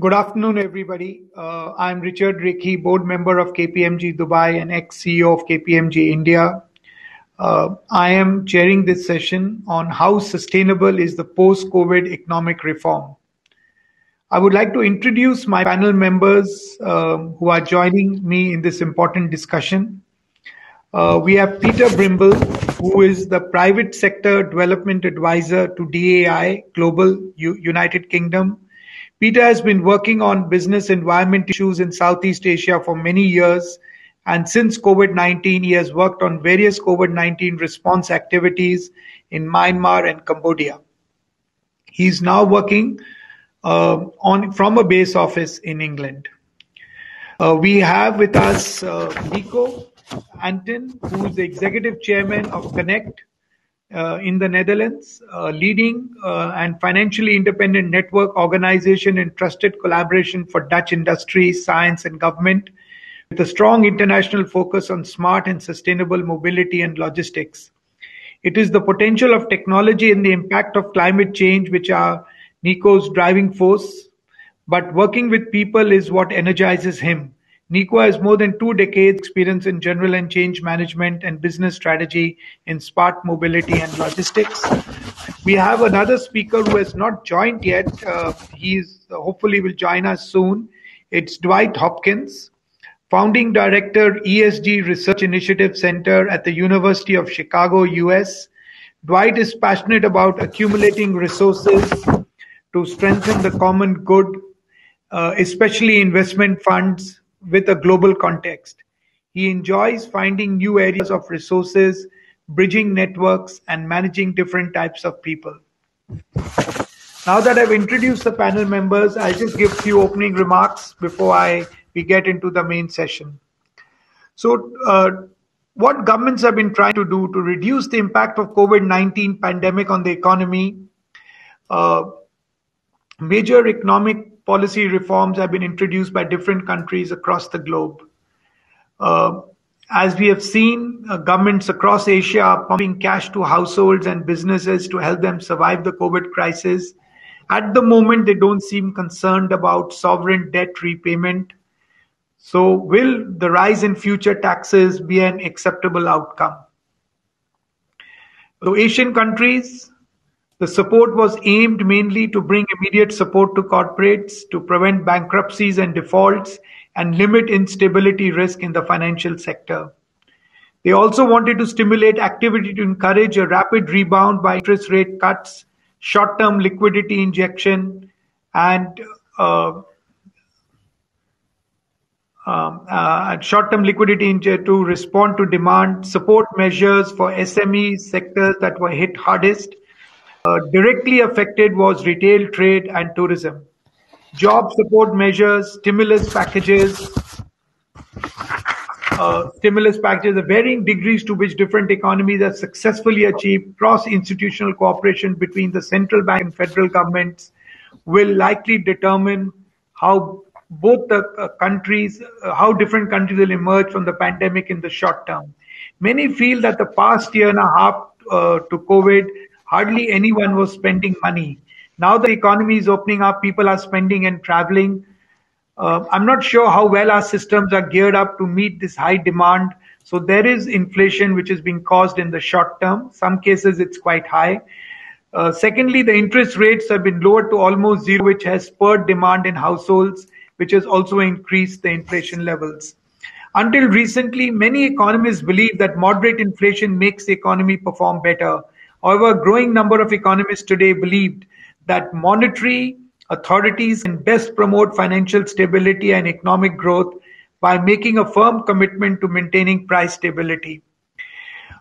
Good afternoon, everybody. Uh, I'm Richard Rekhy, board member of KPMG Dubai and ex-CEO of KPMG India. Uh, I am chairing this session on how sustainable is the post-COVID economic reform. I would like to introduce my panel members uh, who are joining me in this important discussion. Uh, we have Peter Brimble, who is the private sector development advisor to DAI Global United Kingdom Peter has been working on business environment issues in Southeast Asia for many years, and since COVID-19, he has worked on various COVID-19 response activities in Myanmar and Cambodia. He's now working uh, on from a base office in England. Uh, we have with us uh, Nico Anten, who is the executive chairman of Connekt, in the Netherlands, a leading uh, and financially independent network organization in trusted collaboration for Dutch industry, science, and government, with a strong international focus on smart and sustainable mobility and logistics. It is the potential of technology and the impact of climate change which are Nico's driving force, but working with people is what energizes him. Nico has more than two decades experience in general and change management and business strategy in smart mobility and logistics. We have another speaker who has not joined yet. Uh, he's uh, hopefully will join us soon. It's Dwight Hopkins, founding director, ESG Research Initiative Center at the University of Chicago, US. Dwight is passionate about accumulating resources to strengthen the common good, uh, especially investment funds, with a global context. He enjoys finding new areas of resources, bridging networks, and managing different types of people. Now that I've introduced the panel members, I'll just give a few opening remarks before I we get into the main session. So, uh, what governments have been trying to do to reduce the impact of COVID-19 pandemic on the economy? Uh, major economic policy reforms have been introduced by different countries across the globe. Uh, as we have seen, uh, governments across Asia are pumping cash to households and businesses to help them survive the COVID crisis. At the moment, they don't seem concerned about sovereign debt repayment. So, will the rise in future taxes be an acceptable outcome? So, Asian countries the support was aimed mainly to bring immediate support to corporates, to prevent bankruptcies and defaults, and limit instability risk in the financial sector. They also wanted to stimulate activity to encourage a rapid rebound by interest rate cuts, short-term liquidity injection, and uh, um, uh, short-term liquidity to respond to demand, support measures for SME sectors that were hit hardest, directly affected was retail trade and tourism. Job support measures, stimulus packages, uh, stimulus packages, the varying degrees to which different economies have successfully achieved cross-institutional cooperation between the central bank and federal governments will likely determine how both the uh, countries, uh, how different countries will emerge from the pandemic in the short term. Many feel that the past year and a half uh, to COVID hardly anyone was spending money. Now the economy is opening up, people are spending and traveling. Uh, I'm not sure how well our systems are geared up to meet this high demand. So there is inflation which is being caused in the short term. Some cases it's quite high. Uh, secondly, the interest rates have been lowered to almost zero, which has spurred demand in households, which has also increased the inflation levels. Until recently, many economists believe that moderate inflation makes the economy perform better. However, a growing number of economists today believed that monetary authorities can best promote financial stability and economic growth by making a firm commitment to maintaining price stability.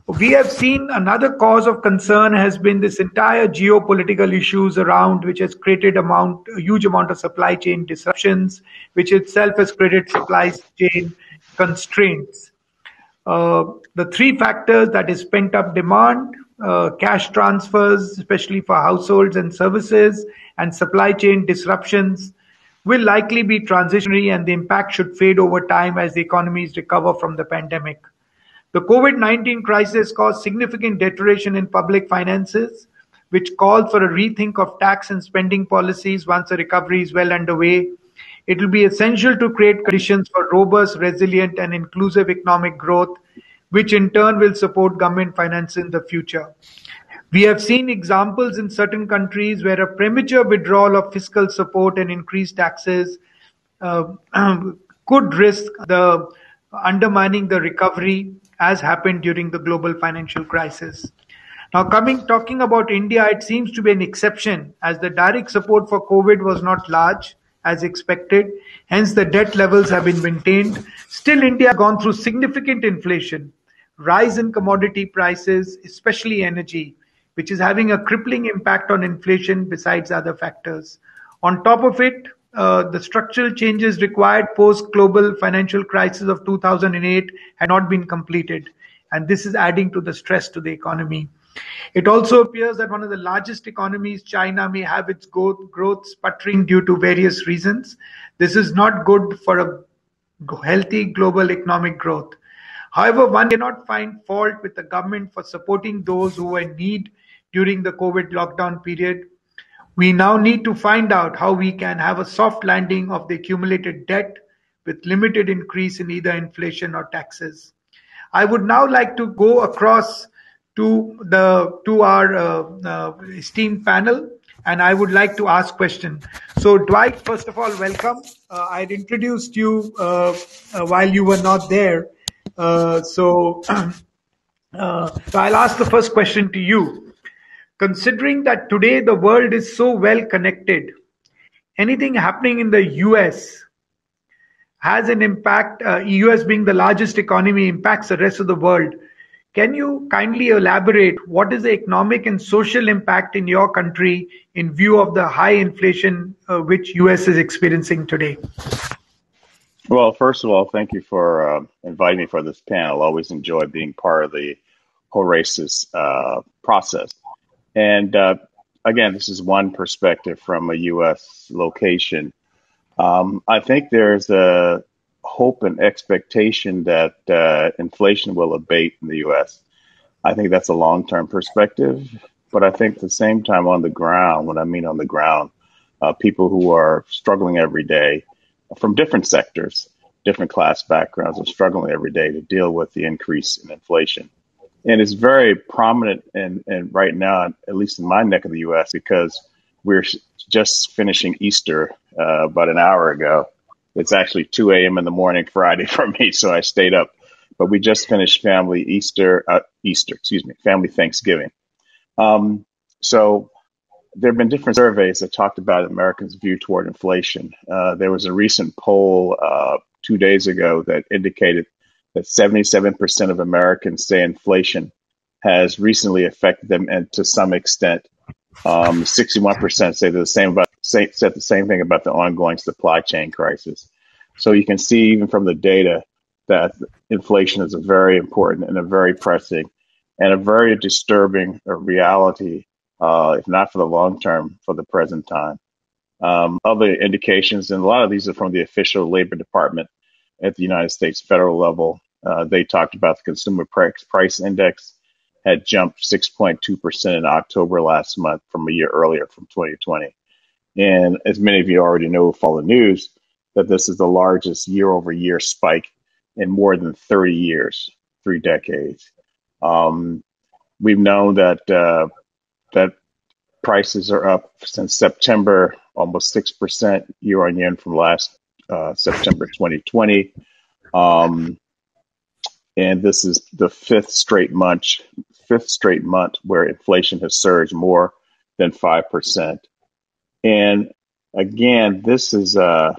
We have seen another cause of concern has been this entire geopolitical issues around which has created amount, a huge amount of supply chain disruptions, which itself has created supply chain constraints. Uh, the three factors that is pent up demand, uh, cash transfers, especially for households and services, and supply chain disruptions will likely be transitionary and the impact should fade over time as the economies recover from the pandemic. The COVID 19 crisis caused significant deterioration in public finances. which calls for a rethink of tax and spending policies once the recovery is well underway. It will be essential to create conditions for robust, resilient, and inclusive economic growth, which in turn will support government finance in the future. We have seen examples in certain countries where a premature withdrawal of fiscal support and increased taxes uh, could risk the undermining the recovery as happened during the global financial crisis. Now, coming talking about India, it seems to be an exception as the direct support for COVID was not large as expected. Hence, the debt levels have been maintained. Still, India has gone through significant inflation, rise in commodity prices, especially energy, which is having a crippling impact on inflation besides other factors. On top of it, uh, the structural changes required post global financial crisis of 2008 had not been completed, and this is adding to the stress to the economy. It also appears that one of the largest economies, China, may have its growth sputtering due to various reasons. This is not good for a healthy global economic growth. However, one cannot find fault with the government for supporting those who were in need during the COVID lockdown period. We now need to find out how we can have a soft landing of the accumulated debt with limited increase in either inflation or taxes. I would now like to go across to the to our uh, uh, esteemed panel and I would like to ask question. So Dwight, first of all, welcome. Uh, I'd introduced you uh, uh, while you were not there. Uh, so, so I'll ask the first question to you. Considering that today the world is so well connected, anything happening in the US has an impact, US being the largest economy impacts the rest of the world. Can you kindly elaborate what is the economic and social impact in your country in view of the high inflation uh, which US is experiencing today? Well, first of all, thank you for uh, inviting me for this panel. I Always enjoy being part of the Horasis uh, process. And uh, again, this is one perspective from a U.S. location. Um, I think there's a hope and expectation that uh, inflation will abate in the U.S. I think that's a long term perspective. But I think at the same time, on the ground, what I mean on the ground, uh, people who are struggling every day from different sectors, different class backgrounds, are struggling every day to deal with the increase in inflation. And it's very prominent and right now, at least in my neck of the U.S., because we're just finishing Easter uh, about an hour ago. It's actually 2 a.m. in the morning Friday for me, so I stayed up. But we just finished family Easter, uh, Easter, excuse me, family Thanksgiving. Um, so there have been different surveys that talked about Americans' view toward inflation. Uh, there was a recent poll uh, two days ago that indicated that 77% of Americans say inflation has recently affected them and to some extent. Um, 61% say the same about say, said the same thing about the ongoing supply chain crisis. So you can see even from the data that inflation is a very important and a very pressing and a very disturbing reality, uh, if not for the long term, for the present time. Um, other indications, and a lot of these are from the official Labor Department at the United States federal level. Uh, they talked about the consumer price, price index had jumped 6.2% in October last month from a year earlier from 2020. And as many of you already know, follow the news, that this is the largest year over year spike in more than 30 years, three decades. Um, we've known that uh, that prices are up since September, almost six percent year on year from last uh, September 2020. Um, and this is the fifth straight month, fifth straight month where inflation has surged more than five percent. And again, this is uh,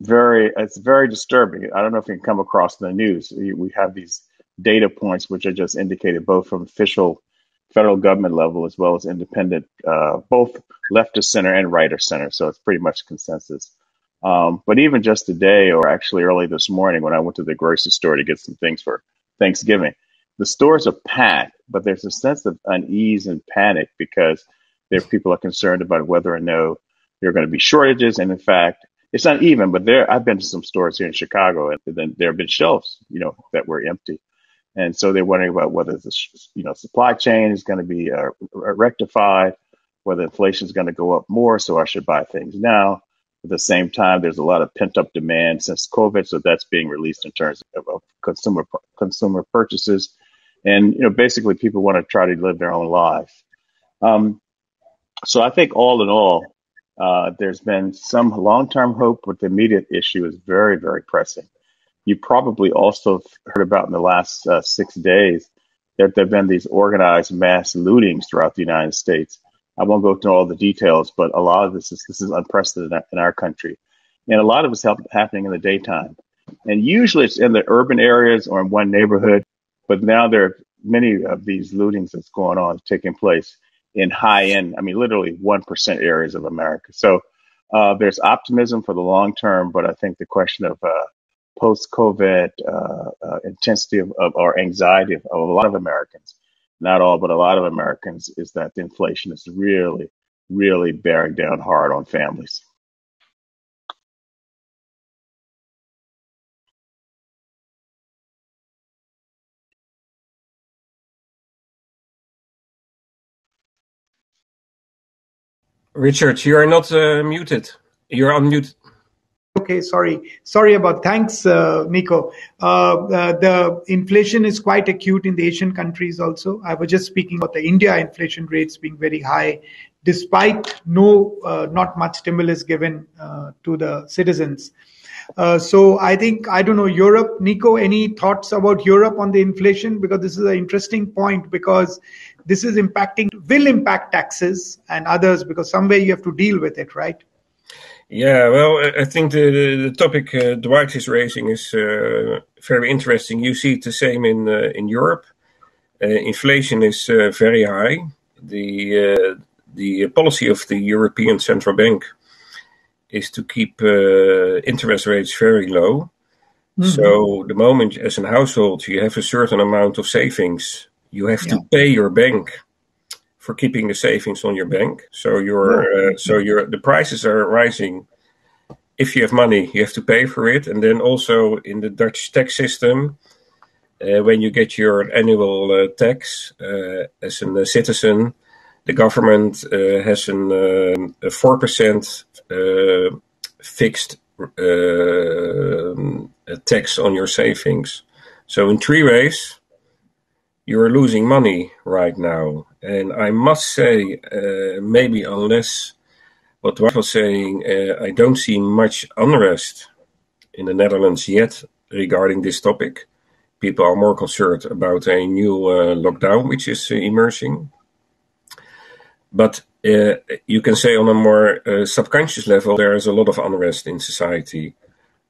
very it's very disturbing. I don't know if you can come across in the news. We have these data points which are just indicated both from official federal government level as well as independent, uh, both left of center and right of center. So it's pretty much consensus. Um, but even just today, or actually early this morning, when I went to the grocery store to get some things for Thanksgiving, the stores are packed, but there's a sense of unease and panic because there people are concerned about whether or no there are going to be shortages. And in fact, it's not even, but there I've been to some stores here in Chicago, and then there have been shelves, you know, that were empty. And so they're wondering about whether the you know supply chain is going to be uh, rectified, whether inflation is going to go up more, so I should buy things now. At the same time, there's a lot of pent up demand since COVID, so that's being released in terms of, of consumer consumer purchases, and you know basically people want to try to live their own life. Um, so I think all in all, uh, there's been some long term hope, but the immediate issue is very very pressing you probably also heard about in the last uh, six days that there have been these organized mass lootings throughout the United States. I won't go into all the details, but a lot of this is this is unprecedented in our country, and a lot of it's happening in the daytime. And usually it's in the urban areas or in one neighborhood, but now there are many of these lootings that's going on taking place in high end. I mean, literally one percent areas of America. So uh, there's optimism for the long term, but I think the question of uh, post-COVID uh, uh, intensity of, of, or anxiety of, of, a lot of Americans, not all, but a lot of Americans, is that the inflation is really, really bearing down hard on families. Richard, you are not uh, muted. You're unmuted. Okay, sorry. Sorry about. Thanks, uh, Nico. Uh, uh, the inflation is quite acute in the Asian countries also. I was just speaking about the India inflation rates being very high, despite no, uh, not much stimulus given uh, to the citizens. Uh, so I think I don't know Europe. Nico, any thoughts about Europe on the inflation? Because this is an interesting point because this is impacting will impact taxes and others because somewhere you have to deal with it, right? Yeah, well, I think the, the, the topic uh, Dwight is raising is uh, very interesting. You see it the same in uh, in Europe. Uh, inflation is uh, very high. The uh, the policy of the European Central Bank is to keep interest rates very low. Mm-hmm. So the moment as a household you have a certain amount of savings, you have yeah. to pay your bank for keeping the savings on your bank. So your uh, so your the prices are rising. If you have money, you have to pay for it, and then also in the Dutch tax system, uh, when you get your annual uh, tax uh, as a citizen, the government uh, has an a four percent uh, fixed tax on your savings. So in three ways, you are losing money right now. And I must say, uh, maybe unless what Dwight was saying, uh, I don't see much unrest in the Netherlands yet regarding this topic. People are more concerned about a new uh, lockdown, which is uh, emerging. But uh, you can say on a more uh, subconscious level, there is a lot of unrest in society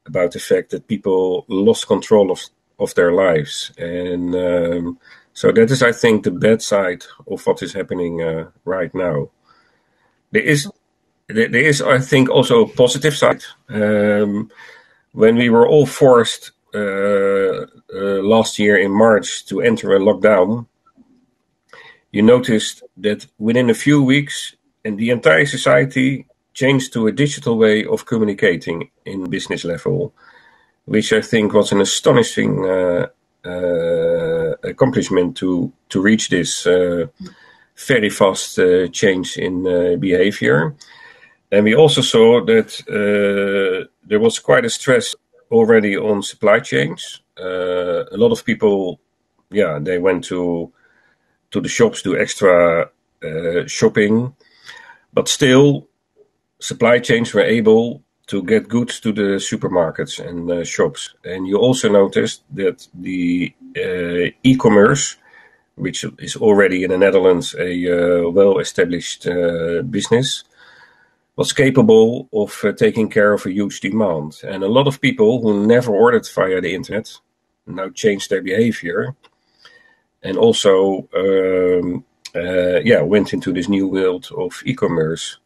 about the fact that people lost control of, of their lives. And um, so that is, I think, the bad side of what is happening uh, right now. There is, there is, I think, also a positive side. Um, when we were all forced uh, uh, last year in March to enter a lockdown, you noticed that within a few weeks, and the entire society changed to a digital way of communicating in business level, which I think was an astonishing uh, uh, accomplishment to to reach this uh, very fast uh, change in behavior. And we also saw that there was quite a stress already on supply chains. a lot of people, yeah, they went to to the shops do extra uh, shopping, but still, supply chains were able to get goods to the supermarkets and uh, shops. And you also noticed that the uh, e-commerce, which is already in the Netherlands a uh, well-established uh, business, was capable of uh, taking care of a huge demand. And a lot of people who never ordered via the internet now changed their behavior, and also um, uh, yeah went into this new world of e-commerce.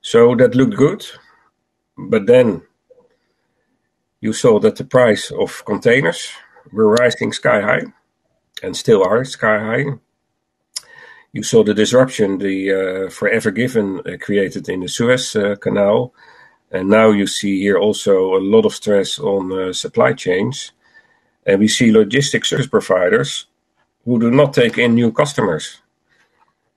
So that looked good but then you saw that the price of containers were rising sky high and still are sky high. You saw the disruption the uh, Forever Given uh, created in the Suez uh, Canal. And now you see here also a lot of stress on uh, supply chains. And we see logistics service providers who do not take in new customers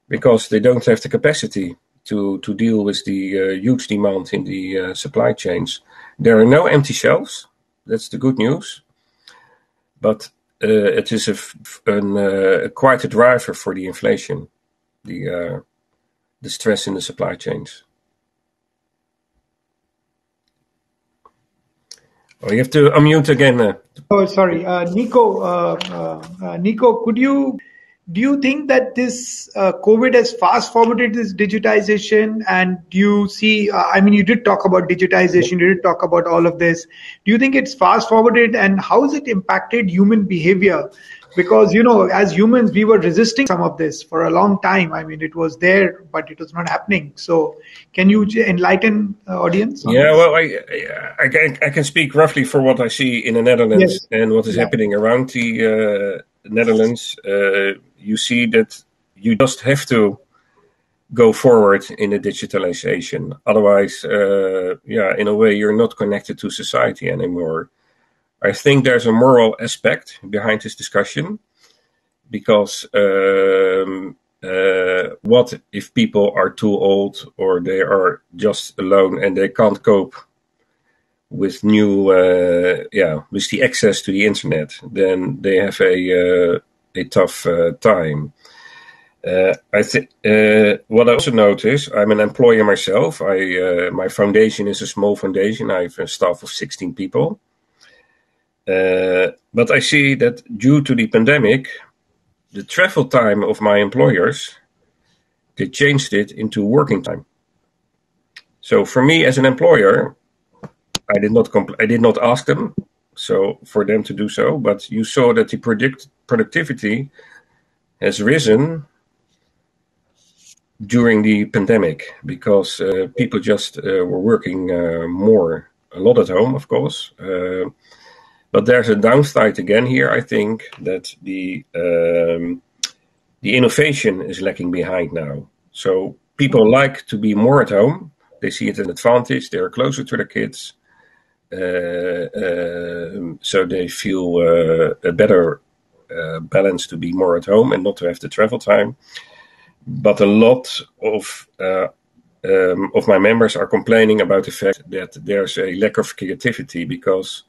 because they don't have the capacity to, to deal with the uh, huge demand in the uh, supply chains. There are no empty shelves. That's the good news. But uh, it is uh, quite a driver for the inflation, the, uh, the stress in the supply chains. Oh, you have to unmute again. Oh, sorry, Nico. Nico, could you do you think that this uh, COVID has fast forwarded this digitization? And do you see, uh, I mean, you did talk about digitization, you did talk about all of this. Do you think it's fast forwarded and how has it impacted human behavior? Because, you know, as humans, we were resisting some of this for a long time. I mean, it was there, but it was not happening. So, can you enlighten the audience? Yeah, this? well, I, I, can, I can speak roughly for what I see in the Netherlands yes. and what is yeah. happening around the uh, Netherlands, uh, you see that you just have to go forward in the digitalization. Otherwise, uh, yeah, in a way, you're not connected to society anymore. I think there's a moral aspect behind this discussion because um, uh, what if people are too old or they are just alone and they can't cope with new, uh, yeah, with the access to the internet, then they have a uh, a tough uh, time. Uh, I think uh, what I also notice, I'm an employer myself. I my foundation is a small foundation. I have a staff of 16 people. but I see that due to the pandemic, the travel time of my employers, they changed it into working time. So for me as an employer, I did not compl- I did not ask them so for them to do so, but you saw that the predict productivity has risen during the pandemic because uh, people just uh, were working uh, more a lot at home, of course. Uh, but there's a downside again here. I think that the um, the innovation is lacking behind now. So people like to be more at home. They see it as an advantage. They are closer to their kids. Uh, um, so they feel uh, a better uh, balance to be more at home and not to have the travel time. But a lot of um, of my members are complaining about the fact that there's a lack of creativity because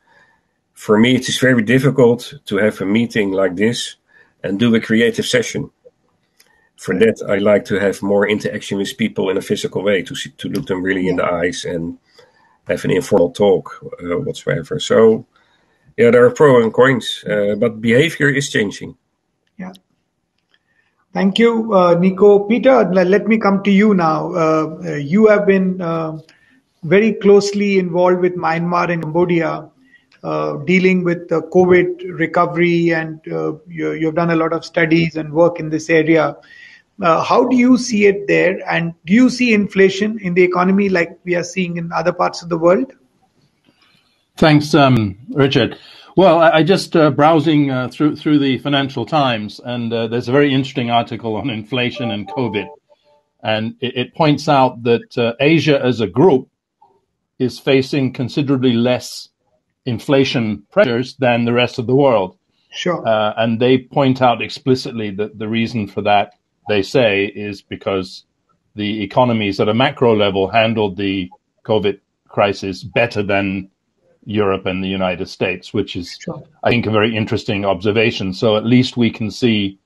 for me it is very difficult to have a meeting like this and do a creative session. For that, I like to have more interaction with people in a physical way to see, to look them really in the eyes and have an informal talk uh, whatsoever. So, yeah, there are pros and cons, uh, but behavior is changing. Yeah. Thank you, uh, Nico. Peter, let me come to you now. Uh, you have been uh, very closely involved with Myanmar and Cambodia, uh, dealing with the COVID recovery, and you, you've done a lot of studies and work in this area. Uh, how do you see it there? And do you see inflation in the economy like we are seeing in other parts of the world? Thanks, um, Richard. Well, I, I just uh, browsing uh, through through the Financial Times, and uh, there's a very interesting article on inflation and COVID, and it, it points out that uh, Asia as a group is facing considerably less inflation pressures than the rest of the world. Sure. Uh, and they point out explicitly that the reason for that they say is because the economies at a macro level handled the COVID crisis better than Europe and the United States, which is, sure. I think, a very interesting observation. So at least we can see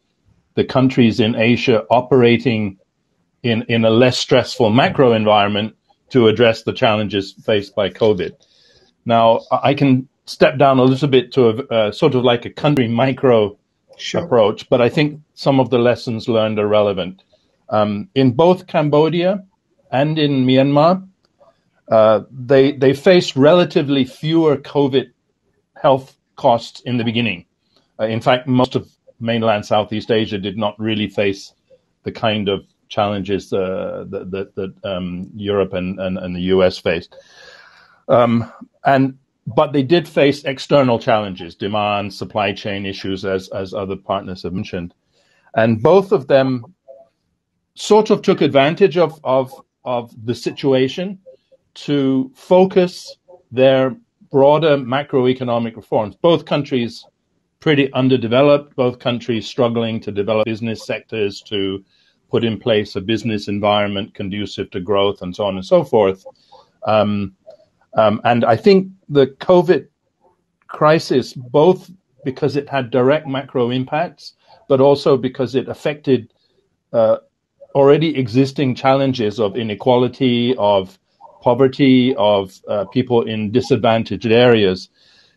the countries in Asia operating in, in a less stressful macro environment to address the challenges faced by COVID. Now, I can step down a little bit to a, uh, sort of like a country micro sure. approach, but I think some of the lessons learned are relevant. Um, in both Cambodia and in Myanmar, uh, they they faced relatively fewer COVID health costs in the beginning. Uh, in fact, most of mainland Southeast Asia did not really face the kind of challenges uh, that, that, that um, Europe and, and, and, the US faced. Um, and but they did face external challenges, demand, supply chain issues, as as other partners have mentioned, and both of them sort of took advantage of of of the situation to focus their broader macroeconomic reforms. Both countries pretty underdeveloped. Both countries struggling to develop business sectors to put in place a business environment conducive to growth and so on and so forth. Um, um, and I think the COVID crisis, both because it had direct macro impacts, but also because it affected uh, already existing challenges of inequality, of poverty, of uh, people in disadvantaged areas.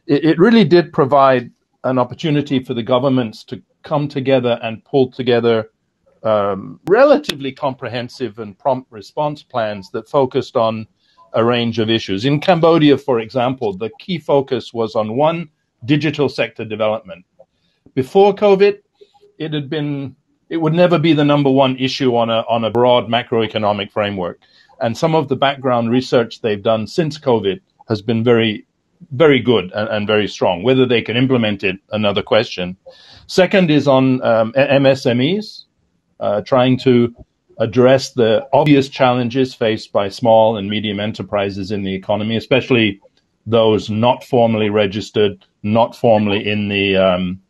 It, it, really did provide an opportunity for the governments to come together and pull together um, relatively comprehensive and prompt response plans that focused on a range of issues. In Cambodia, for example, the key focus was on one digital sector development. Before COVID, it had been it would never be the number one issue on a on a broad macroeconomic framework. And some of the background research they've done since COVID has been very very good and, and very strong. Whether they can implement it, another question. Second is on um, MSMEs, uh, trying to address the obvious challenges faced by small and medium enterprises in the economy, especially those not formally registered, not formally in the um,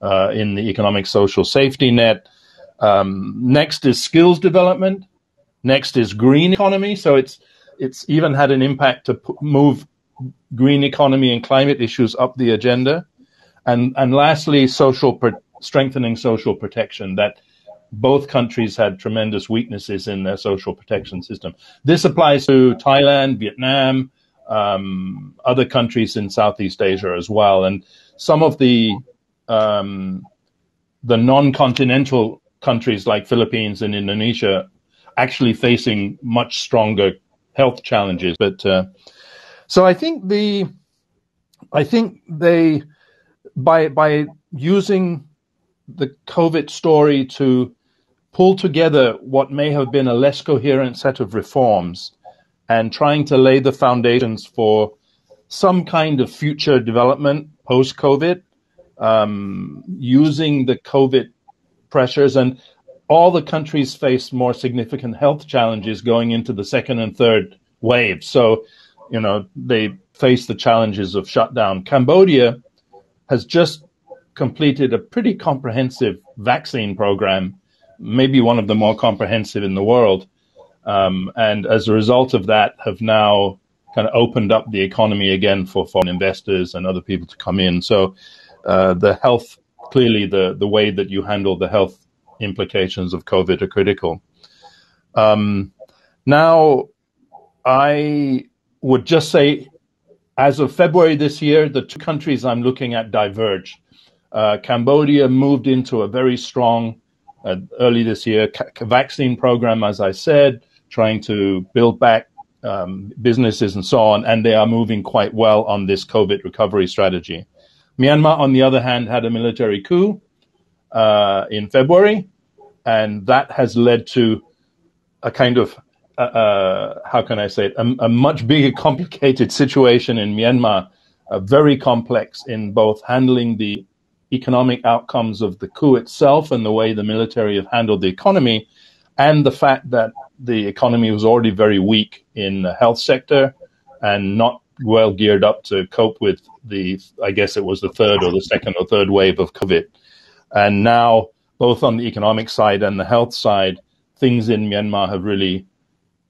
uh, in the economic social safety net. Um, next is skills development. Next is green economy. So it's it's even had an impact to p- move green economy and climate issues up the agenda. And and lastly, social pro- strengthening social protection. That both countries had tremendous weaknesses in their social protection system. This applies to Thailand, Vietnam, um, other countries in Southeast Asia as well, and some of the um, the non-continental countries like Philippines and Indonesia actually facing much stronger health challenges. But uh, so I think the I think they by by using the COVID story to pull together what may have been a less coherent set of reforms and trying to lay the foundations for some kind of future development post COVID, um, using the COVID pressures. And all the countries face more significant health challenges going into the second and third waves. So, you know, they face the challenges of shutdown. Cambodia has just completed a pretty comprehensive vaccine program, maybe one of the more comprehensive in the world. Um, and as a result of that, have now kind of opened up the economy again for foreign investors and other people to come in. So uh, the health, clearly, the the way that you handle the health implications of COVID are critical. Um, now, I would just say, as of February this year, the two countries I'm looking at diverge. Uh, Cambodia moved into a very strong, uh, early this year, vaccine program, as I said, trying to build back um, businesses and so on, and they are moving quite well on this COVID recovery strategy. Myanmar, on the other hand, had a military coup uh, in February, and that has led to a kind of uh, uh, how can I say it, a, a, much bigger, complicated situation in Myanmar, uh, very complex in both handling the economic outcomes of the coup itself and the way the military have handled the economy, and the fact that the economy was already very weak in the health sector and not well geared up to cope with the, I guess it was the third or the second or third wave of COVID. And now, both on the economic side and the health side, things in Myanmar have really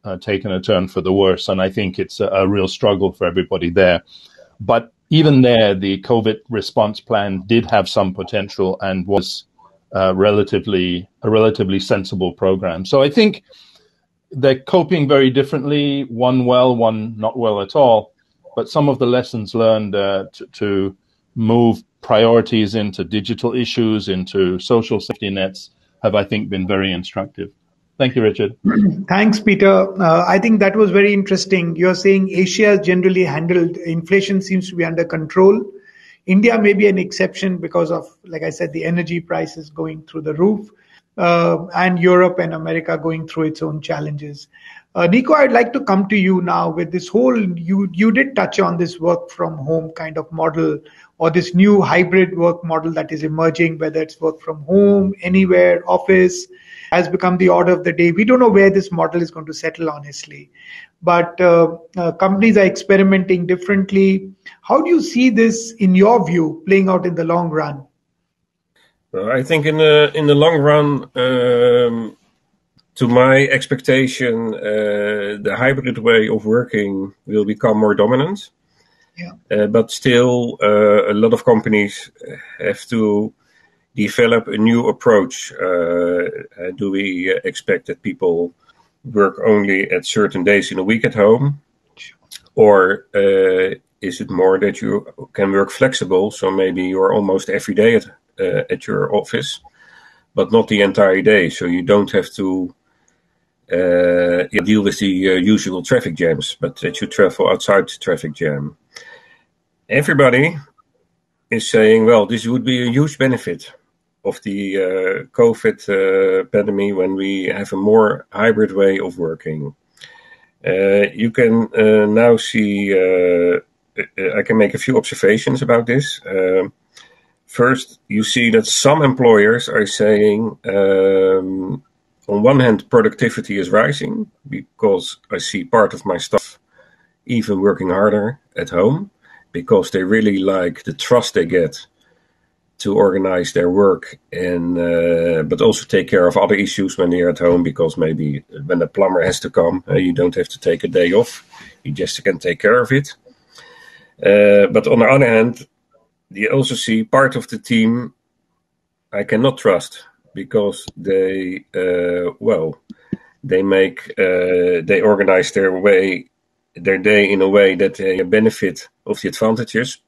uh, taken a turn for the worse. And I think it's a, a real struggle for everybody there. But even there, the COVID response plan did have some potential and was uh, relatively a relatively sensible program. So I think they're coping very differently. One well, one not well at all. But some of the lessons learned uh, to, to move priorities into digital issues, into social safety nets, have I think been very instructive. Thank you, Richard. Thanks, Peter. Uh, I think that was very interesting. You're saying Asia generally handled inflation seems to be under control. India may be an exception because of, like I said, the energy prices going through the roof, uh, and Europe and America going through its own challenges. Uh, Nico, I'd like to come to you now with this whole. You you did touch on this work from home kind of model, or this new hybrid work model that is emerging, whether it's work from home, anywhere, office has become the order of the day. We don't know where this model is going to settle, honestly. But uh, uh, companies are experimenting differently. How do you see this, in your view, playing out in the long run? I think in the in the long run, um, to my expectation, uh, the hybrid way of working will become more dominant. Yeah. Uh, but still, uh, a lot of companies have to develop a new approach. Uh, do we expect that people work only at certain days in a week at home, or uh, is it more that you can work flexible? So maybe you're almost every day at uh, at your office, but not the entire day. So you don't have to uh, deal with the uh, usual traffic jams, but that you travel outside the traffic jam. Everybody is saying, well, this would be a huge benefit of the uh, COVID uh, pandemic when we have a more hybrid way of working. Uh, you can uh, now see, uh, I can make a few observations about this. First, you see that some employers are saying, um, on one hand, productivity is rising because I see part of my staff even working harder at home because they really like the trust they get to organize their work and uh, but also take care of other issues when they're at home because maybe when the plumber has to come uh, you don't have to take a day off. You just can take care of it. Uh, but on the other hand you also see part of the team i cannot trust because they uh, well they make uh, they organize their way their day in a way that they benefit of the advantages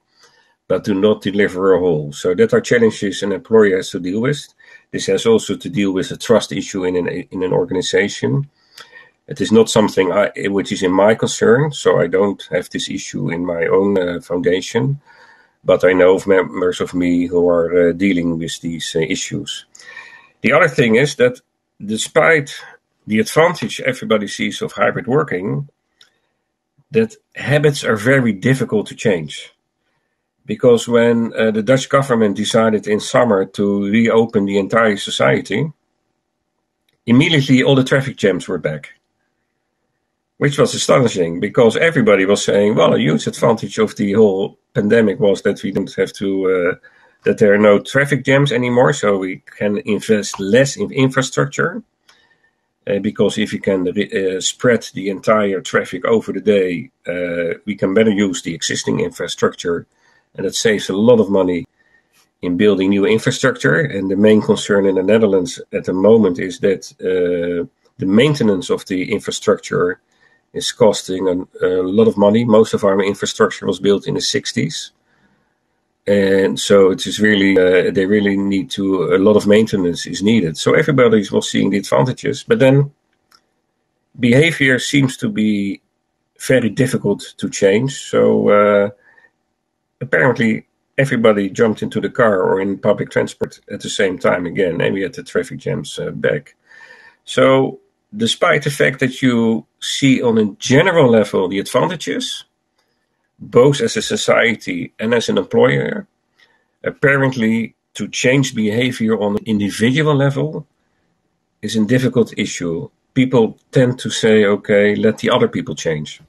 but do not deliver a whole. So that are challenges an employer has to deal with. This has also to deal with a trust issue in an in an organization. It is not something I, which is in my concern, so I don't have this issue in my own uh, foundation. But I know of members of me who are uh, dealing with these uh, issues. The other thing is that despite the advantage everybody sees of hybrid working, that habits are very difficult to change because when uh, the Dutch government decided in summer to reopen the entire society, immediately all the traffic jams were back. Which was astonishing because everybody was saying, well, a huge advantage of the whole pandemic was that we don't have to, uh, that there are no traffic jams anymore, so we can invest less in infrastructure. Uh, because if you can uh, spread the entire traffic over the day, uh, we can better use the existing infrastructure and it saves a lot of money in building new infrastructure. And the main concern in the Netherlands at the moment is that uh, the maintenance of the infrastructure is costing a, a, lot of money. Most of our infrastructure was built in the 60s. And so it is really, uh, they really need to, a lot of maintenance is needed. So everybody was seeing the advantages. But then behavior seems to be very difficult to change. So uh, apparently everybody jumped into the car or in public transport at the same time again, and we had the traffic jams uh, back. So, despite the fact that you see on a general level the advantages, both as a society and as an employer, apparently to change behavior on an individual level is a difficult issue. People tend to say, okay, let the other people change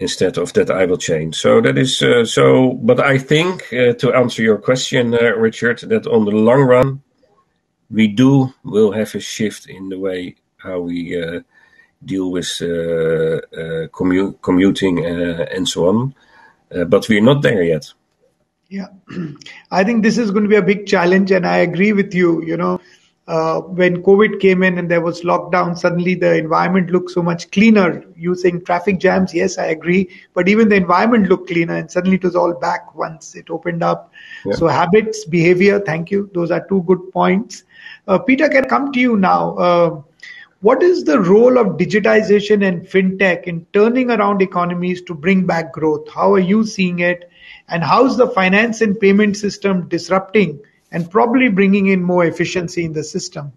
instead of that I will change. So that is uh, so. But I think uh, to answer your question, uh, Richard, that on the long run, we do will have a shift in the way how we uh, deal with uh, uh, commu- commuting and so on. but we're not there yet. Yeah, I think this is going to be a big challenge, and I agree with you. You know, uh, when COVID came in and there was lockdown, suddenly the environment looked so much cleaner. Using traffic jams, yes, I agree, but even the environment looked cleaner, and suddenly it was all back once it opened up. Yeah. So habits, behavior, thank you. Those are two good points. Uh, Peter, can come to you now. Uh, what is the role of digitization and fintech in turning around economies to bring back growth? How are you seeing it? And how's the finance and payment system disrupting and probably bringing in more efficiency in the system.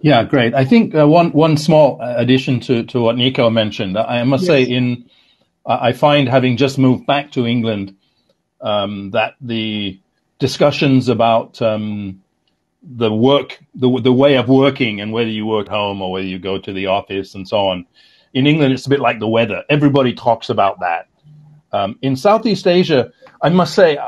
Yeah, great. I think uh, one one small addition to, to what Nico mentioned. I must yes. say, in I find having just moved back to England um, that the discussions about um, the work, the the way of working, and whether you work home or whether you go to the office and so on. In England, it's a bit like the weather. Everybody talks about that. Um, in Southeast Asia, I must say,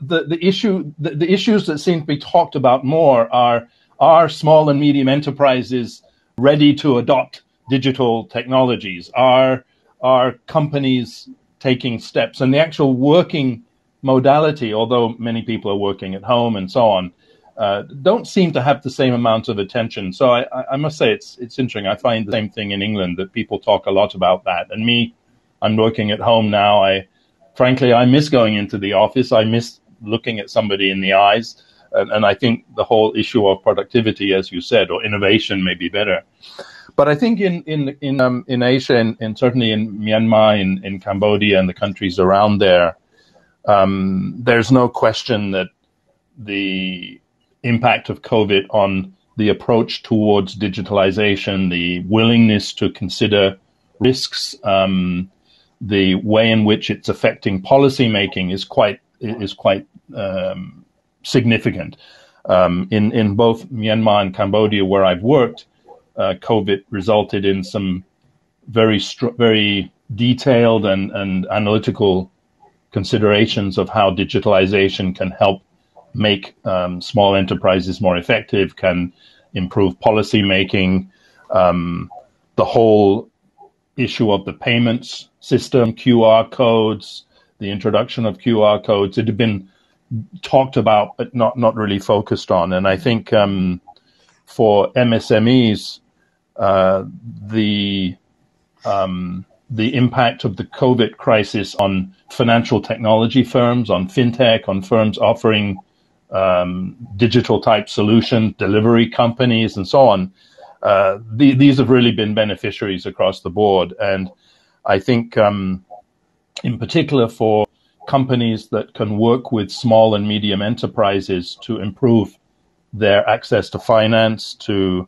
the the issue the, the issues that seem to be talked about more are are small and medium enterprises ready to adopt digital technologies? Are are companies taking steps? And the actual working modality, although many people are working at home and so on, uh, don't seem to have the same amount of attention. So I, I, must say it's it's interesting. I find the same thing in England that people talk a lot about that. And me, I'm working at home now. I frankly I miss going into the office. I miss looking at somebody in the eyes. And, and I think the whole issue of productivity, as you said, or innovation may be better. But I think in in in um, in Asia and, and, certainly in Myanmar, in, in Cambodia, and the countries around there, um, there's no question that the impact of COVID on the approach towards digitalization, the willingness to consider risks, um, the way in which it's affecting policymaking is quite is quite um, significant. Um, in in both Myanmar and Cambodia, where I've worked, uh, COVID resulted in some very str- very detailed and, and analytical considerations of how digitalization can help make um, small enterprises more effective, can improve policy making, um, the whole issue of the payments system, QR codes, the introduction of QR codes. It had been talked about, but not not really focused on. And I think um, for MSMEs, uh, the um, the impact of the COVID crisis on financial technology firms, on fintech, on firms offering um, digital type solution delivery companies, and so on. Uh, the, these have really been beneficiaries across the board, and I think, um, in particular, for companies that can work with small and medium enterprises to improve their access to finance, to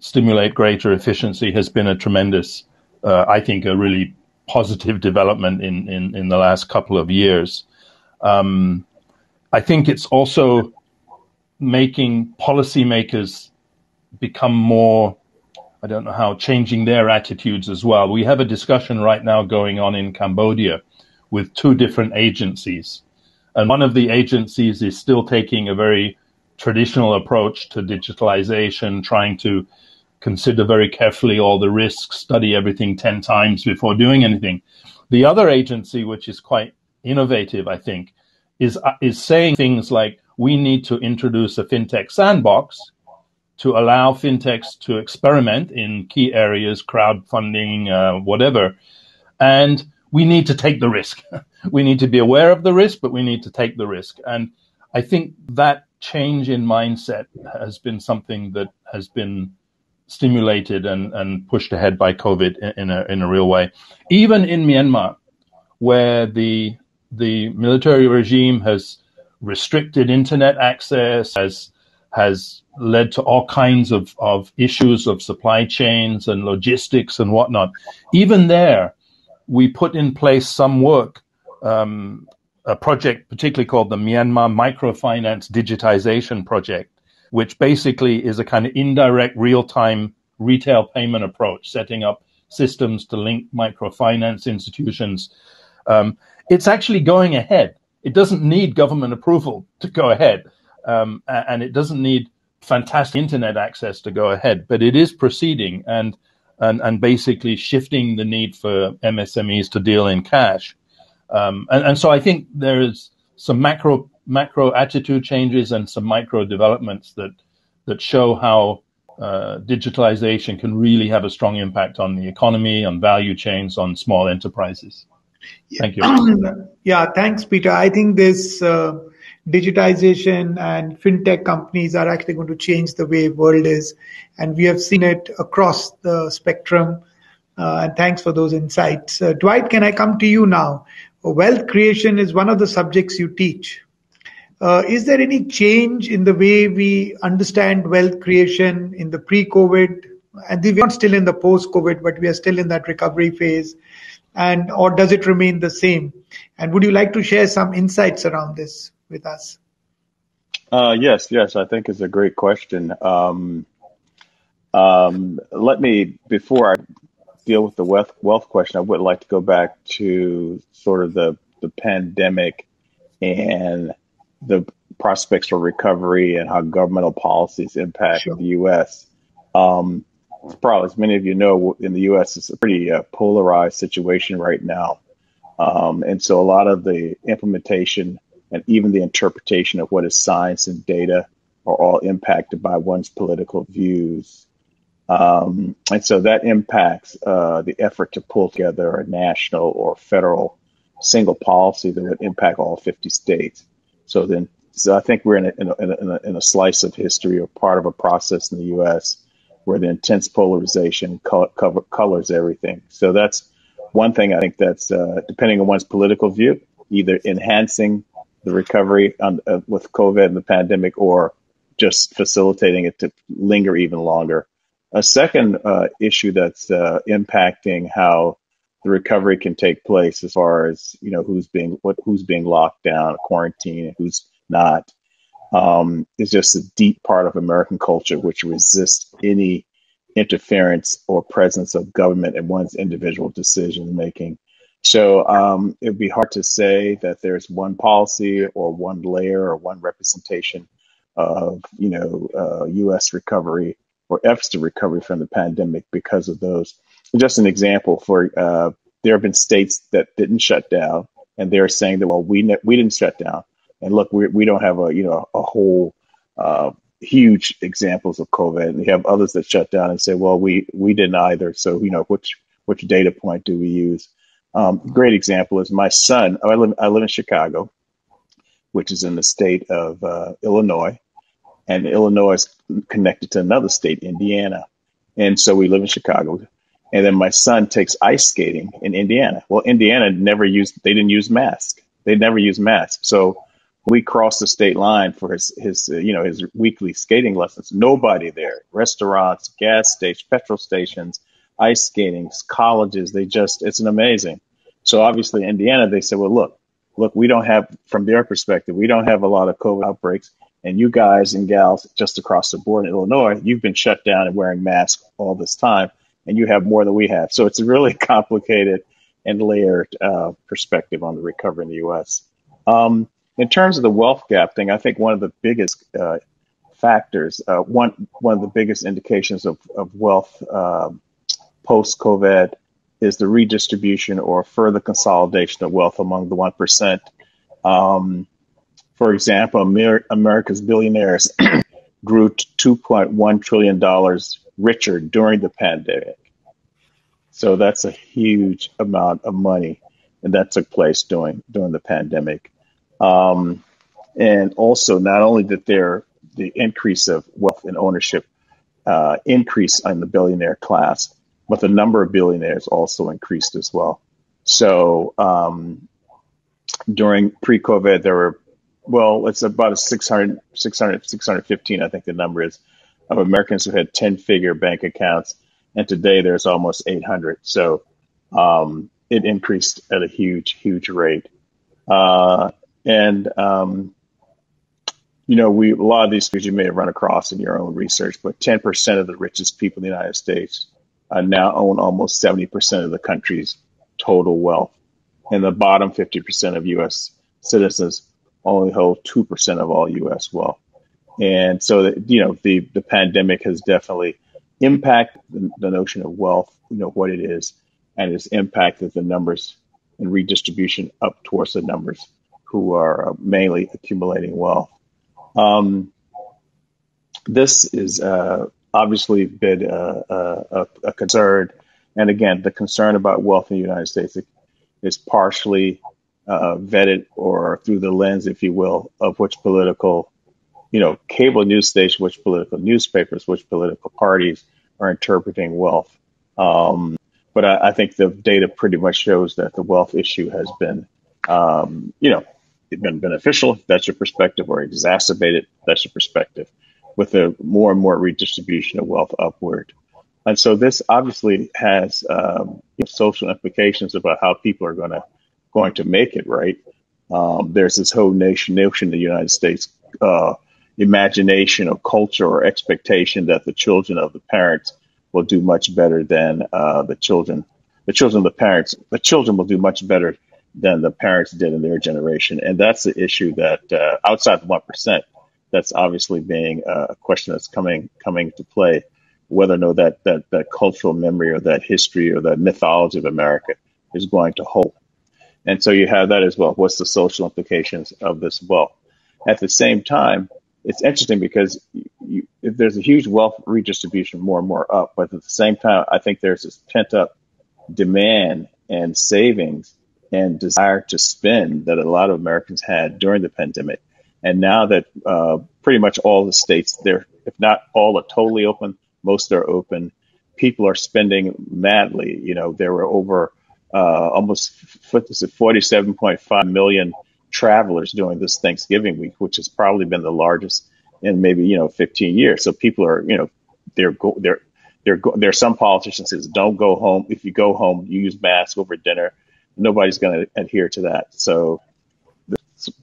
stimulate greater efficiency, has been a tremendous, uh, I think, a really positive development in, in, in the last couple of years. Um, I think it's also making policymakers become more, I don't know how, changing their attitudes as well. We have a discussion right now going on in Cambodia with two different agencies. And one of the agencies is still taking a very traditional approach to digitalization, trying to consider very carefully all the risks, study everything 10 times before doing anything. The other agency, which is quite innovative, I think, is, is saying things like we need to introduce a fintech sandbox to allow fintechs to experiment in key areas, crowdfunding, uh, whatever. And we need to take the risk. we need to be aware of the risk, but we need to take the risk. And I think that change in mindset has been something that has been stimulated and, and pushed ahead by COVID in, a, in a real way. Even in Myanmar, where the the military regime has restricted internet access, has has led to all kinds of, of issues of supply chains and logistics and whatnot. Even there, we put in place some work, um, a project particularly called the Myanmar Microfinance Digitization Project, which basically is a kind of indirect real time retail payment approach, setting up systems to link microfinance institutions. Um, it's actually going ahead. It doesn't need government approval to go ahead, um, and it doesn't need fantastic internet access to go ahead, but it is proceeding and and, and basically shifting the need for MSMEs to deal in cash. Um, and, and so I think there is some macro macro attitude changes and some micro developments that that show how uh, digitalization can really have a strong impact on the economy, on value chains, on small enterprises. Thank you. yeah, thanks, Peter. I think this uh, digitization and fintech companies are actually going to change the way world is, and we have seen it across the spectrum. Uh, and thanks for those insights. Uh, Dwight, can I come to you now? Wealth creation is one of the subjects you teach. Uh, is there any change in the way we understand wealth creation in the pre-COVID? And we're not still in the post-COVID, but we are still in that recovery phase and or does it remain the same? And would you like to share some insights around this with us? Uh, yes, yes, I think it's a great question. Um, um, let me before I deal with the wealth wealth question, I would like to go back to sort of the the pandemic and the prospects for recovery and how governmental policies impact sure. the U.S. Um, probably, as many of you know, in the U.S., it's a pretty uh, polarized situation right now. Um, and so a lot of the implementation and even the interpretation of what is science and data are all impacted by one's political views. Um, and so that impacts uh, the effort to pull together a national or federal single policy that would impact all 50 states. So then, so I think we're in a, in a, in a, in a slice of history or part of a process in the U.S. where the intense polarization co- cover, colors everything. So that's one thing I think that's uh, depending on one's political view, either enhancing the recovery on, uh, with COVID and the pandemic or just facilitating it to linger even longer. A second uh, issue that's uh, impacting how the recovery can take place as far as you know who's being what who's being locked down, quarantine, and who's not, um, is just a deep part of American culture which resists any interference or presence of government in one's individual decision making. So um, it would be hard to say that there's one policy or one layer or one representation of you know uh, U.S. recovery or efforts to recovery from the pandemic because of those. Just an example for uh, there have been states that didn't shut down, and they're saying that well we ne- we didn't shut down, and look we we don't have a you know a whole uh, huge examples of COVID, and you have others that shut down and say well we we didn't either. So you know which which data point do we use? Um, great example is my son. I live, I live in Chicago, which is in the state of uh, Illinois, and Illinois is connected to another state, Indiana. And so we live in Chicago. And then my son takes ice skating in Indiana. Well, Indiana never used, they didn't use masks. They never used masks. So we crossed the state line for his, his, uh, you know, his weekly skating lessons. Nobody there. Restaurants, gas stations, petrol stations, ice skating, colleges. They just, it's an amazing. So obviously, Indiana, they said, well, look, look, we don't have, from their perspective, we don't have a lot of COVID outbreaks. And you guys and gals just across the board in Illinois, you've been shut down and wearing masks all this time, and you have more than we have. So it's a really complicated and layered uh, perspective on the recovery in the U.S. Um, in terms of the wealth gap thing, I think one of the biggest uh, factors, uh, one one of the biggest indications of, of wealth um, post COVID is the redistribution or further consolidation of wealth among the 1%. Um, for example, Amer- America's billionaires grew $2.1 trillion richer during the pandemic. So that's a huge amount of money, and that took place during during the pandemic. Um, and also, not only did there the increase of wealth and ownership uh, increase in the billionaire class, but the number of billionaires also increased as well. So um, during pre-COVID, there were, well, it's about a 600, 600, 615, I think the number is, of Americans who had 10 figure bank accounts. And today there's almost 800. So um, it increased at a huge, huge rate. Uh, and, um, you know, we a lot of these figures you may have run across in your own research, but 10% of the richest people in the United States uh, now own almost 70% of the country's total wealth. And the bottom 50% of U.S. citizens only hold 2% of all U.S. wealth. And so, you know, the, the pandemic has definitely impacted the, the notion of wealth, you know, what it is, and it's impacted the numbers and redistribution up towards the numbers who are uh, mainly accumulating wealth. Um, this is uh, obviously been a, a, a, concern. And again, the concern about wealth in the United States is partially uh, vetted or through the lens, if you will, of which political, you know, cable news station, which political newspapers, which political parties are interpreting wealth. Um, but I, I, think the data pretty much shows that the wealth issue has been, um, you know, been beneficial. That's your perspective, or exacerbated. That's your perspective with a more and more redistribution of wealth upward. And so this obviously has um, social implications about how people are going to going to make it. Right? Um, there's this whole nation notion in the United States uh, imagination or culture or expectation that the children of the parents will do much better than uh, the children. The children of the parents. The children will do much better than the parents did in their generation. And that's the issue that uh, outside the 1%, that's obviously being a question that's coming coming to play, whether or not that, that, that cultural memory or that history or that mythology of America is going to hold. And so you have that as well. What's the social implications of this wealth? At the same time, it's interesting because you, there's a huge wealth redistribution more and more up, but at the same time, I think there's this pent up demand and savings and desire to spend that a lot of Americans had during the pandemic. And now that uh, pretty much all the states, they're, if not all are totally open, most are open. People are spending madly. You know, there were over uh, almost 47.5 million travelers during this Thanksgiving week, which has probably been the largest in maybe you know 15 years. So people are you know they're go, they're there are some politicians says don't go home if you go home you use mask over dinner. Nobody's going to adhere to that. So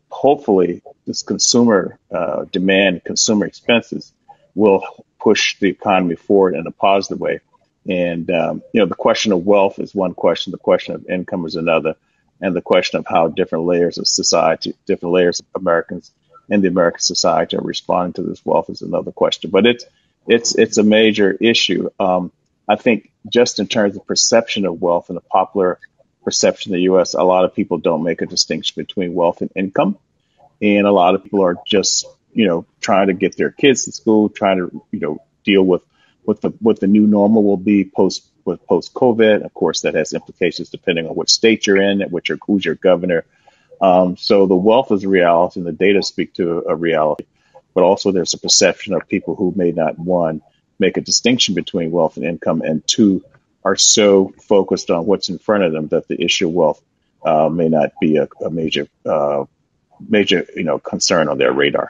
hopefully this consumer uh, demand, consumer expenses will push the economy forward in a positive way. And um, you know the question of wealth is one question. The question of income is another and the question of how different layers of society, different layers of Americans in the American society are responding to this wealth is another question. But it's it's it's a major issue. Um, I think just in terms of perception of wealth and the popular perception in the U.S., a lot of people don't make a distinction between wealth and income, and a lot of people are just you know trying to get their kids to school, trying to you know deal with what the what the new normal will be post with post COVID. Of course, that has implications depending on which state you're in, which who's your governor. Um, so the wealth is reality, and the data speak to a reality. But also, there's a perception of people who may not one make a distinction between wealth and income, and two are so focused on what's in front of them that the issue of wealth uh, may not be a, a major uh, major you know concern on their radar.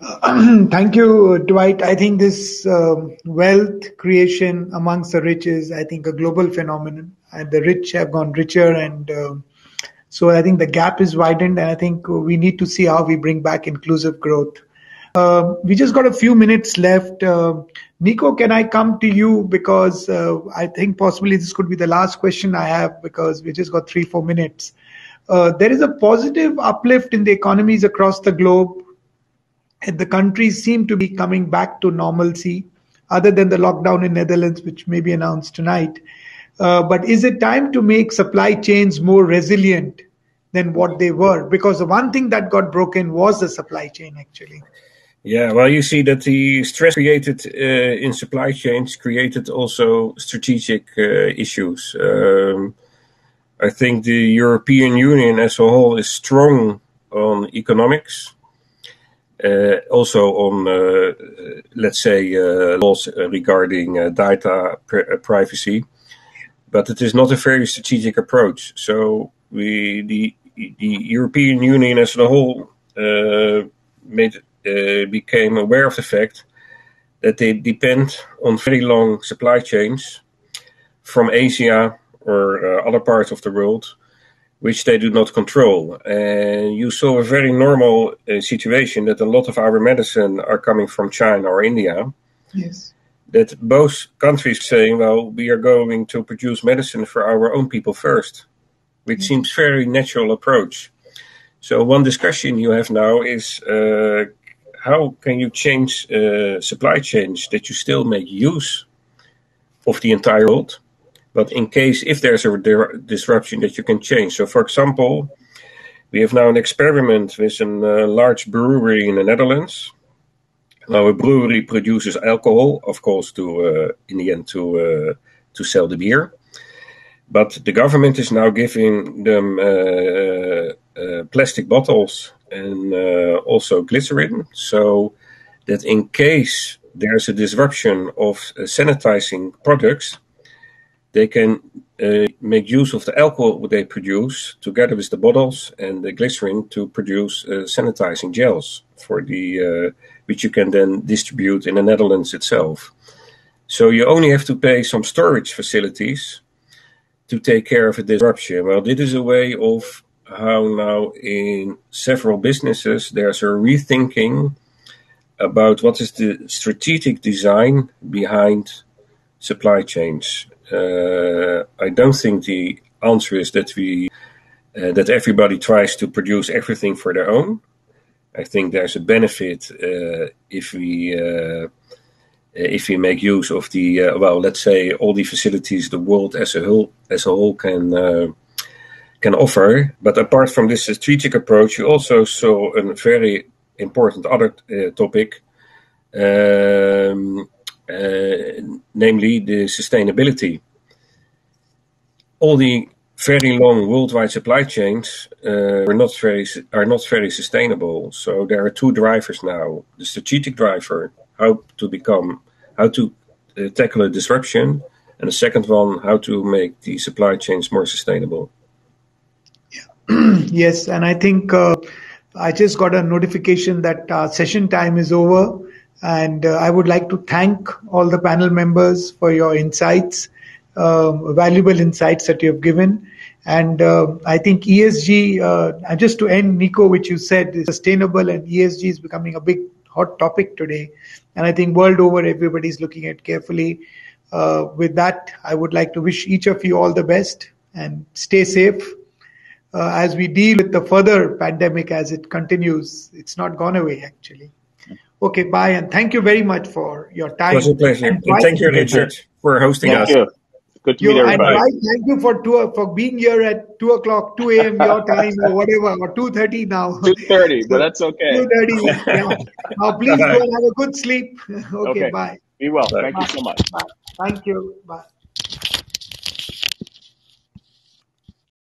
thank you, Dwight. I think this uh, wealth creation amongst the rich is, I think, a global phenomenon. And the rich have gone richer, and uh, so I think the gap is widened. And I think we need to see how we bring back inclusive growth. Uh, we just got a few minutes left. Uh, Nico, can I come to you because uh, I think possibly this could be the last question I have because we just got three, four minutes. Uh, there is a positive uplift in the economies across the globe And the countries seem to be coming back to normalcy, other than the lockdown in Netherlands, which may be announced tonight. Uh, but is it time to make supply chains more resilient than what they were? Because the one thing that got broken was the supply chain, actually. Yeah, well, you see that the stress created uh, in supply chains created also strategic uh, issues. Um, I think the European Union as a whole is strong on economics uh, also on, uh, let's say, uh, laws regarding data pr- privacy, but it is not a very strategic approach. So we, the, the European Union as a whole, made became aware of the fact that they depend on very long supply chains from Asia or uh, other parts of the world which they do not control. And you saw a very normal uh, situation that a lot of our medicine are coming from China or India. Yes. That both countries saying, well, we are going to produce medicine for our own people first, which mm-hmm. seems very natural approach. So one discussion you have now is uh, how can you change uh, supply chains that you still make use of the entire world, but in case if there's a disruption that you can change. So, for example, we have now an experiment with a uh, large brewery in the Netherlands. Now, a brewery produces alcohol, of course, to uh, in the end to uh, to sell the beer. But the government is now giving them uh, uh, plastic bottles and uh, also glycerin, so that in case there's a disruption of sanitizing products, they can uh, make use of the alcohol they produce together with the bottles and the glycerin to produce uh, sanitizing gels for the uh, which you can then distribute in the Netherlands itself. So you only have to pay some storage facilities to take care of a disruption. Well, this is a way of how now in several businesses there's a rethinking about what is the strategic design behind supply chains uh, I don't think the answer is that we uh, that everybody tries to produce everything for their own. I think there's a benefit uh, if we uh, if we make use of the uh, well, let's say all the facilities the world as a whole as a whole can uh, can offer. But apart from this strategic approach, you also saw a very important other uh, topic, um, namely the sustainability. All the very long worldwide supply chains uh, are not very are not very sustainable. So there are two drivers now: the strategic driver, how to become, how to uh, tackle a disruption, and the second one, how to make the supply chains more sustainable. Yes, and I think uh, I just got a notification that our session time is over, and uh, I would like to thank all the panel members for your insights um, valuable insights that you have given. And uh, I think ESG, uh, and just to end, Nico, which you said is sustainable and ESG is becoming a big hot topic today. And I think world over, everybody's looking at carefully. Uh, with that, I would like to wish each of you all the best and stay safe uh, Uh, as we deal with the further pandemic as it continues. It's not gone away, actually. Okay, bye, and thank you very much for your time. It was a pleasure. And, and thank you, Richard, for hosting thank us. You. Good to you, meet everybody. And thank you for two, for being here at two o'clock, two a.m. your time or whatever, or two thirty now. Two thirty, so, but that's okay. Two thirty. Yeah. Now please go and have a good sleep. okay, okay. bye. Be well. Bye. Thank bye. you so much. Bye. Thank you. Bye.